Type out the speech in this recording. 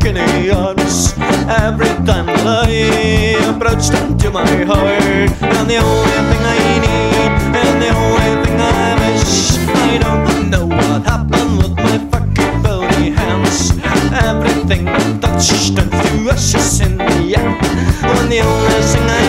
skinny arms Every time they approached into my heart And the only thing I need And the only thing I wish I don't know what happened with my fucking bony hands. Everything I touched turns to ashes in the air. And the only thing I